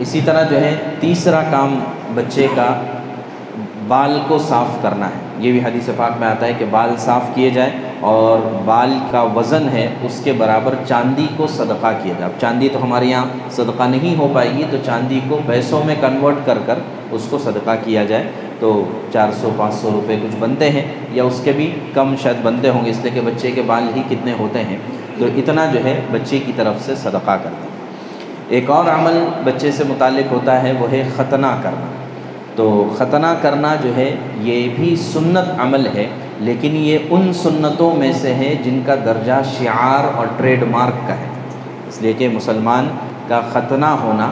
इसी तरह जो है तीसरा काम बच्चे का बाल को साफ़ करना है। ये भी हदीस पाक में आता है कि बाल साफ़ किए जाए और बाल का वज़न है उसके बराबर चांदी को सदका किया जाए। अब चांदी तो हमारे यहाँ सदका नहीं हो पाएगी तो चांदी को पैसों में कन्वर्ट कर कर उसको सदका किया जाए। तो 400-500 रुपए कुछ बनते हैं या उसके भी कम शायद बनते होंगे, इसलिए कि बच्चे के बाल ही कितने होते हैं। तो इतना जो है बच्चे की तरफ़ से सदका कर दें एक और अमल बच्चे से मुतक़ होता है, वो है ख़तना करना। तो ख़तना करना जो है, ये भी सुन्नत अमल है, लेकिन ये उन सुन्नतों में से है जिनका दर्जा शार और ट्रेडमार्क का है। इसलिए कि मुसलमान का ख़तना होना,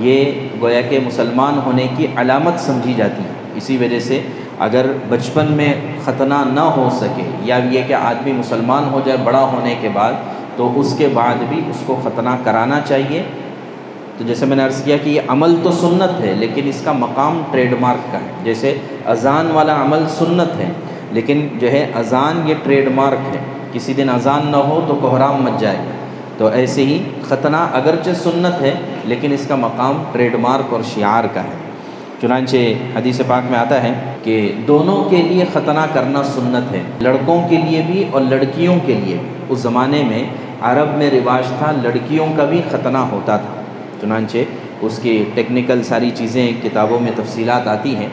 ये गोया के मुसलमान होने की अलामत समझी जाती है। इसी वजह से अगर बचपन में ख़तना ना हो सके, या ये कि आदमी मुसलमान हो जाए बड़ा होने के बाद तो उसके बाद भी उसको ख़तना कराना चाहिए। तो जैसे मैंने अर्ज़ किया कि ये अमल तो सुन्नत है, लेकिन इसका मकाम ट्रेडमार्क का है। जैसे अज़ान वाला अमल सुन्नत है, लेकिन जो है अज़ान ये ट्रेडमार्क है। किसी दिन अज़ान ना हो तो कोहराम मच जाएगा। तो ऐसे ही ख़तना अगरचे सुन्नत है, लेकिन इसका मकाम ट्रेडमार्क और शियार का है। चुनानचे हदीस पाक में आता है कि दोनों के लिए ख़तना करना सुन्नत है, लड़कों के लिए भी और लड़कियों के लिए उस ज़माने में अरब में रिवाज था, लड़कियों का भी ख़तना होता था। चुनानचे उसकी टेक्निकल सारी चीज़ें, किताबों में तफसीलात आती हैं।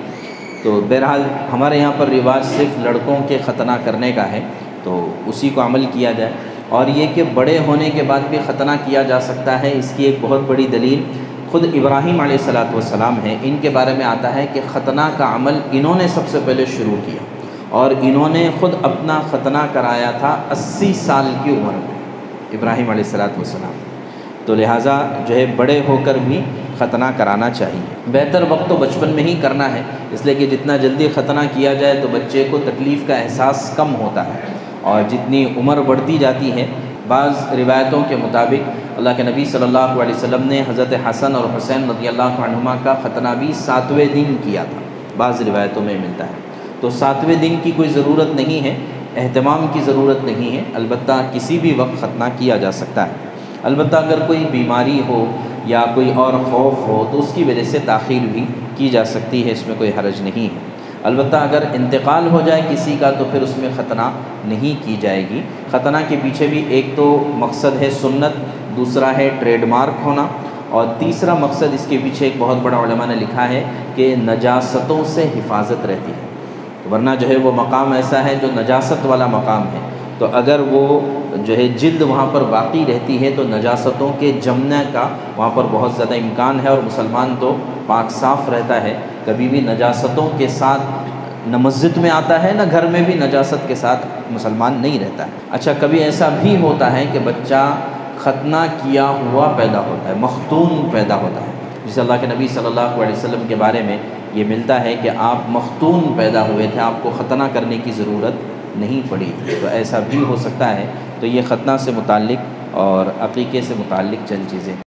तो बहरहाल, हमारे यहाँ पर रिवाज सिर्फ़ लड़कों के ख़तना करने का है तो उसी को अमल किया जाए। और ये कि बड़े होने के बाद भी ख़तना किया जा सकता है, इसकी एक बहुत बड़ी दलील ख़ुद इब्राहीम सलाम है। इनके बारे में आता है कि ख़तना का अमल इन्होंने सबसे पहले शुरू किया, और इन्होंने ख़ुद अपना ख़तना कराया था अस्सी साल की उम्र में, इब्राहीम सलाम तो लिहाजा जो है बड़े होकर भी ख़तना कराना चाहिए। बेहतर वक्त तो बचपन में ही करना है, इसलिए कि जितना जल्दी ख़तना किया जाए तो बच्चे को तकलीफ़ का एहसास कम होता है। और जितनी उम्र बढ़ती जाती है, बाज़ रिवायतों के मुताबिक अल्लाह के नबी सल्लल्लाहु अलैहि वसल्लम ने हज़रत हसन और हुसैन रदी अल्लाह का ख़तना भी सातवें दिन किया था, बाज़ रिवायतों में मिलता है। तो सातवें दिन की कोई ज़रूरत नहीं है अहतमाम की ज़रूरत नहीं है अलबत् किसी भी वक्त ख़तना किया जा सकता है। अलबत् अगर कोई बीमारी हो या कोई और खौफ हो तो उसकी वजह से ताख़ीर भी की जा सकती है, इसमें कोई हरज नहीं है। अलबत् अगर इंतकाल हो जाए किसी का तो फिर उसमें ख़तना नहीं की जाएगी। ख़तना के पीछे भी एक तो मकसद है सुन्नत, दूसरा है ट्रेडमार्क होना, और तीसरा मकसद इसके पीछे एक बहुत बड़ा ने लिखा है कि नजासतों से हिफाजत रहती है। वरना जो है वो मकाम ऐसा है जो नजासत वाला मकाम है। तो अगर वो जो है जिल्द वहाँ पर बाकी रहती है तो नजासतों के जमने का वहाँ पर बहुत ज़्यादा इम्कान है और मुसलमान तो पाक साफ़ रहता है। कभी भी नजासतों के साथ न मस्जिद में आता है, न घर में भी नजासत के साथ मुसलमान नहीं रहता है। अच्छा कभी ऐसा भी होता है कि बच्चा ख़तना किया हुआ पैदा होता है, मखतूम पैदा होता है। जिस अल्लाह के नबी सल्लल्लाहु अलैहि वसल्लम के बारे में ये मिलता है कि आप मखतूम पैदा हुए थे, आपको ख़तना करने की ज़रूरत नहीं पड़ी तो ऐसा भी हो सकता है। तो ये ख़तना से मुतक़ और अक़ीक़े से मुतक़ चंद चीज़ें।